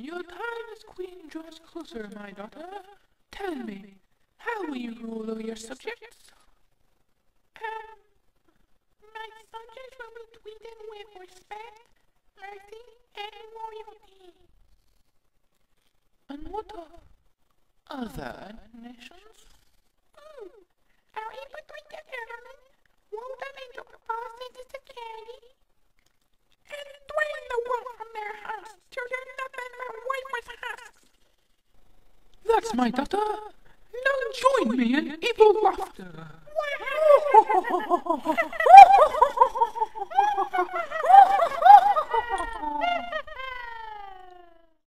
Your time as queen draws closer, my daughter. Tell me, how will you rule over your subjects? Um, my subjects will be treated with respect, mercy, and loyalty. And what of other nations? Hmm. Our infiltrated government won't into policies of security my daughter. Now join me in evil laughter.